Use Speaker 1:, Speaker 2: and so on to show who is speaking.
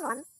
Speaker 1: problem